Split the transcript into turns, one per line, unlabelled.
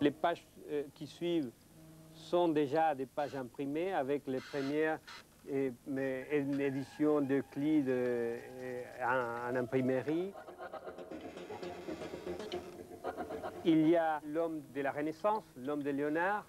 Les pages euh, qui suivent sont déjà des pages imprimées avec les premières et, mais, de Clyde euh, en imprimerie. Il y a l'homme de la Renaissance, l'homme de Léonard,